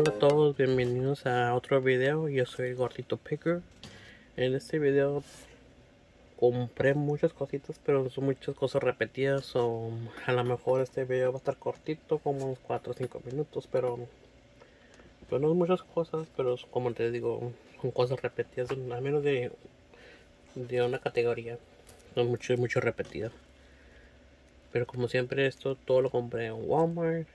Hola a todos, bienvenidos a otro video. Yo soy el Gordito Picker. En este video compré muchas cositas, pero son muchas cosas repetidas. O a lo mejor este video va a estar cortito, como unos 4 o 5 minutos, pero pues no muchas cosas, pero como te digo, son cosas repetidas, al menos de, de una categoría. Son mucho, mucho repetidas. Pero como siempre esto todo lo compré en Walmart,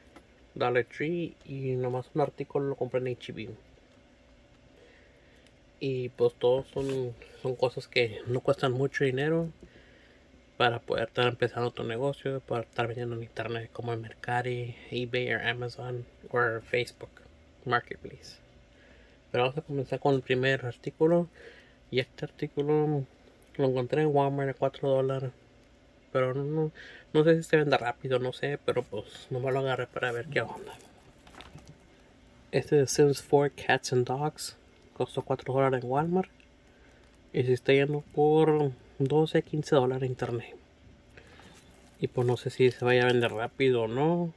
Dollar Tree y nomás un artículo lo compré en HB. Y pues todos son, son cosas que no cuestan mucho dinero para poder estar empezando tu negocio, para estar vendiendo en internet como en Mercari, eBay o Amazon o Facebook Marketplace. Pero vamos a comenzar con el primer artículo. Y este artículo lo encontré en Walmart a 4 dólares pero no, no sé si se vende rápido, no sé, pero pues no me lo agarré para ver qué onda. Este de Sims 4 Cats and Dogs costó 4 dólares en Walmart y se está yendo por 12, 15 dólares en internet. Y pues no sé si se vaya a vender rápido o no.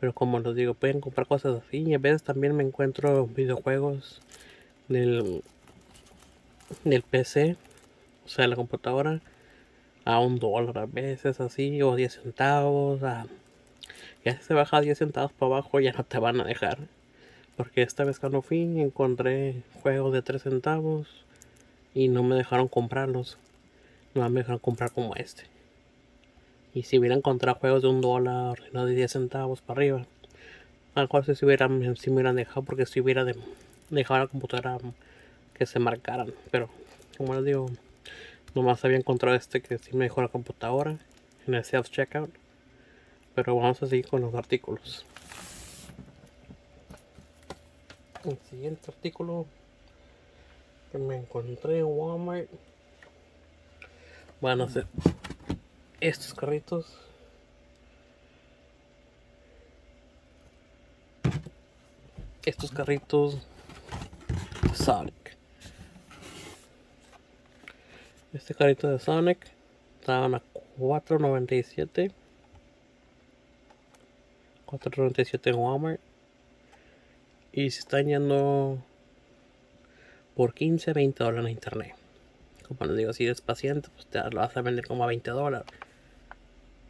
Pero como les digo, pueden comprar cosas así. Y a veces también me encuentro videojuegos del, del PC, o sea, la computadora a un dólar a veces así o 10 centavos ya si se baja 10 centavos para abajo ya no te van a dejar. Porque esta vez cuando fui encontré juegos de 3 centavos y no me dejaron comprarlos. No me dejaron comprar como este. Y si hubiera encontrado juegos de un dólar no de 10 centavos para arriba al cual si hubieran si me hubieran dejado porque si hubiera dejado la computadora que se marcaran. Pero como les digo Nomás había encontrado este que sí me dejó la computadora en el self checkout. Pero vamos a seguir con los artículos. El siguiente artículo que me encontré en Walmart van a ser estos carritos. Estos carritos Sonic. Este carrito de Sonic estaban a 4.97 4.97 en Walmart. Y se están yendo por 15 20 dólares en internet. Como les digo si eres paciente pues te lo vas a vender como a 20 dólares.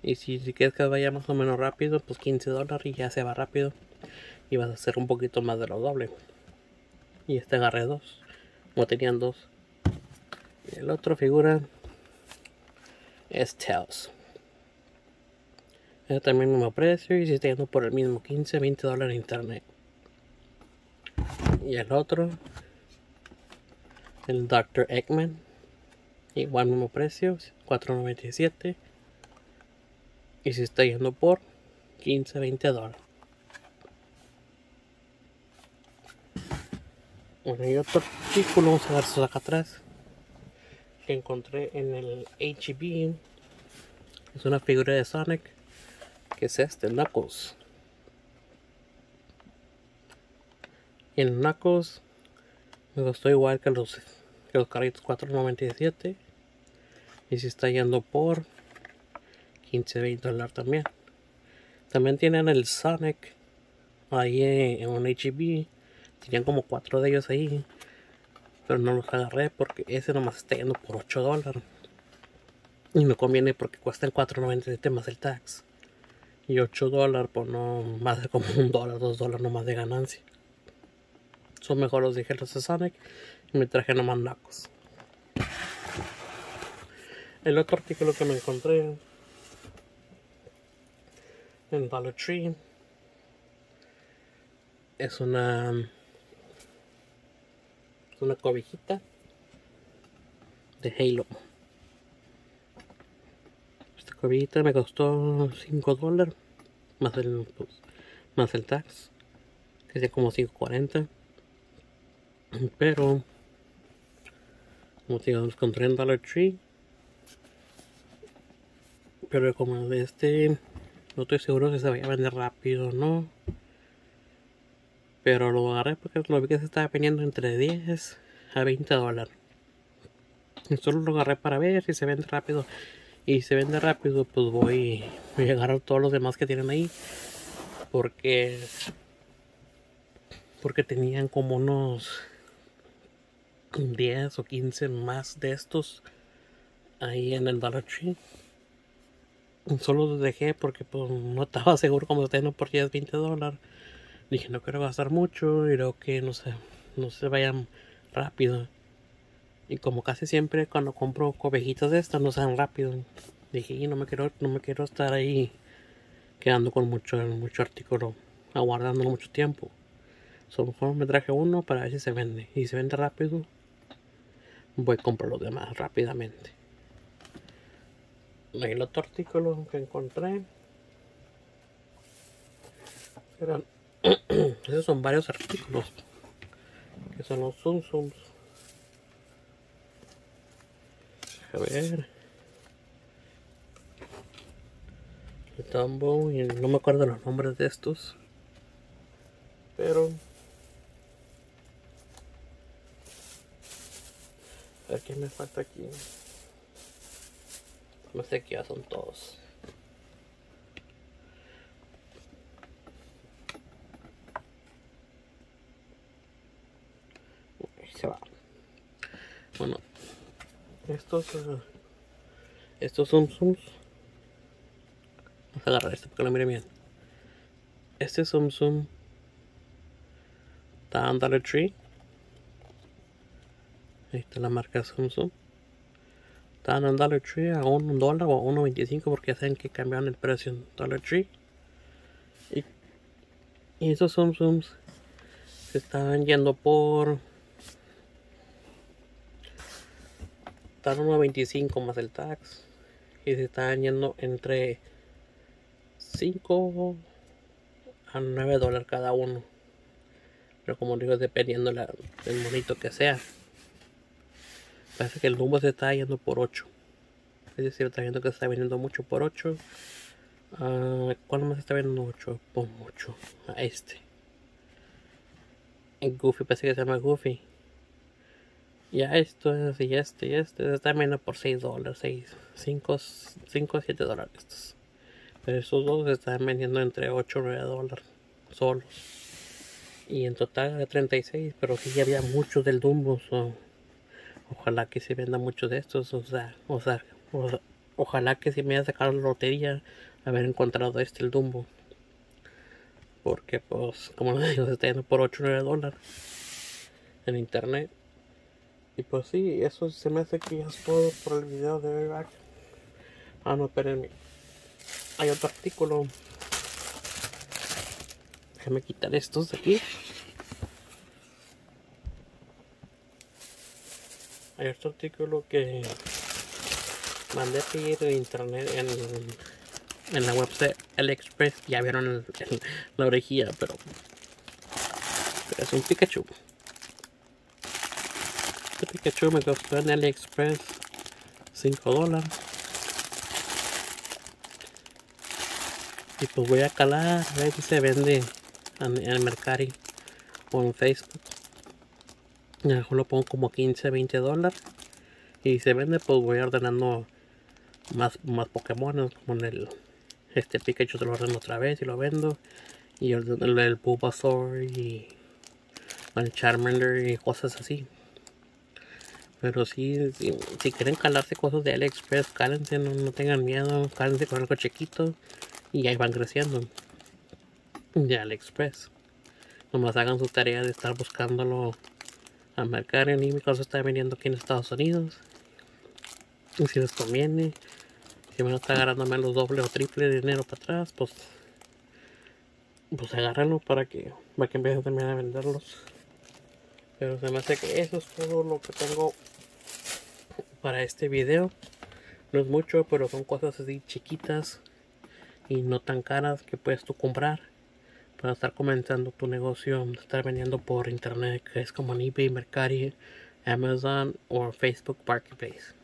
Y si, quieres que vaya más o menos rápido pues 15 dólares y ya se va rápido. Y vas a hacer un poquito más de lo doble. Y este agarré dos. Como tenían dos el otro figura es Tails. Es también mismo precio y se está yendo por el mismo 15, 20 dólares en internet. Y el otro, el Dr. Eggman, igual mismo precio, 4.97 y se está yendo por 15, 20 dólares. Bueno, y otro artículo, vamos a ver acá atrás que encontré en el HB es una figura de Sonic que es este, Knuckles. Y el Knuckles me costó igual que los, los carritos 4.97 y se está yendo por 15-20 dólares también. También tienen el Sonic ahí en un HB. Tenían como cuatro de ellos ahí pero no los agarré porque ese nomás está yendo por 8 dólares. Y me conviene porque cuesta el 4.97 más el tax. Y 8 dólares pues no más de como un dólar 2 dólares nomás de ganancia. Son mejor los dije los de Sonic. Y me traje nomás nacos. El otro artículo que me encontré en Dollar Tree es una una cobijita de Halo. Esta cobijita me costó 5 dólares más el pues, más el tax, que es como 5.40. Pero como digo, encontré en Dollar Tree. Pero como este no estoy seguro si se vaya a vender rápido o no. Pero lo agarré porque lo vi que se estaba vendiendo entre 10 a 20 dólares. Solo lo agarré para ver si se vende rápido. Y si se vende rápido, pues voy, a, llegar a todos los demás que tienen ahí. Porque porque tenían como unos 10 o 15 más de estos ahí en el Dollar Tree. Solo los dejé porque pues, no estaba seguro como no por 10, 20 dólares. Dije, no quiero gastar mucho y creo que no sé, no se vayan rápido. Y como casi siempre cuando compro cobejitas de estas no salen rápido. Dije, y no me quiero, no me quiero estar ahí quedando con mucho, mucho artículo, aguardándolo mucho tiempo. Solo me traje uno para ver si se vende. Y si se vende rápido, voy a comprar los demás rápidamente. El otro artículo que encontré eran esos son varios artículos. Que son los zoom zooms. A ver. El tambo y no me acuerdo los nombres de estos. Pero a ver qué me falta aquí. No sé qué ya son todos se va. Bueno. Estos uh, estos son zooms. Vamos a agarrar este porque lo mire bien. Este zoom zoom. Está en Dollar Tree. Ahí está la marca Zoom está en Dollar Tree a un dólar o a 1.25 porque saben que cambiaron el precio en Dollar Tree. Y, y esos Zoom Zooms se estaban yendo por están 1.25 más el tax y se están yendo entre 5 a 9 dólares cada uno. Pero como digo dependiendo la, del monito que sea. Parece que el rumbo se está yendo por 8 es decir está viendo que se está vendiendo mucho por 8 uh, ah, ¿cuál más está vendiendo 8? por mucho. A este. El Goofy parece que se llama Goofy ya esto es y este y este está menos por 6 dólares 6 5 5 7 dólares estos. Pero esos dos se están vendiendo entre 8 y 9 dólares solos. Y en total de 36 pero sí había muchos del Dumbo ojalá que se venda muchos de estos o sea, o sea ojalá que si me haya sacado la lotería haber encontrado este el Dumbo. Porque pues como les digo se está yendo por 8 o 9 dólares en internet y pues sí, eso se me hace que es todo por el video de hoy. Ah, no, espérenme. Hay otro artículo. Déjame quitar estos de aquí. Hay otro artículo que mandé a pedir en internet en, en la website AliExpress. Ya vieron la orejilla, pero, pero es un Pikachu. Este Pikachu me costó en AliExpress 5 dólares. Y pues voy a calar a ver si se vende en, el Mercari o en Facebook. Mejor lo pongo como 15, 20 dólares. Y si se vende, pues voy ordenando más, más Pokémon. Como en el este Pikachu se lo ordeno otra vez y lo vendo. Y el, el Bulbasaur y el Charmander y cosas así. Pero sí, si quieren calarse cosas de AliExpress, cálense, no, tengan miedo, cálense con algo chiquito y ahí van creciendo. De AliExpress. Nomás hagan su tarea de estar buscándolo a mercar en mi cosa está vendiendo aquí en Estados Unidos. Y si les conviene, si me está agarrando menos doble o triple de dinero para atrás, pues pues agárrenlo para que, para que empiecen también a venderlos. Pero se me hace que eso es todo lo que tengo para este video. No es mucho, pero son cosas así chiquitas y no tan caras que puedes tú comprar para estar comenzando tu negocio, estar vendiendo por internet, que es como eBay, Mercari, Amazon o Facebook Marketplace.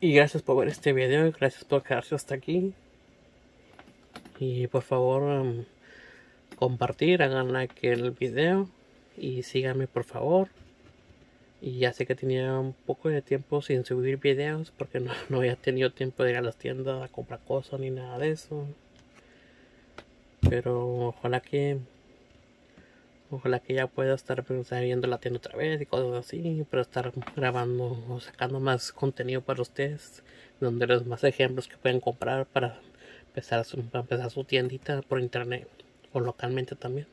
Y gracias por ver este video, gracias por quedarse hasta aquí. Y por favor, um, compartir, hagan like el video y síganme por favor. Y ya sé que tenía un poco de tiempo sin subir videos porque no, no había tenido tiempo de ir a las tiendas a comprar cosas ni nada de eso. Pero ojalá que Ojalá que ya pueda estar viendo la tienda otra vez y cosas así, para estar grabando o sacando más contenido para ustedes, donde les más ejemplos que pueden comprar para empezar su, para empezar su tiendita por internet o localmente también.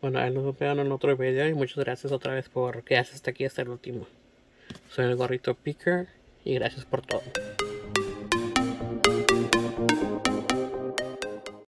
Bueno, ahí nos vemos en otro video y muchas gracias otra vez por quedarse hasta aquí hasta el último. Soy el gorrito Picker y gracias por todo.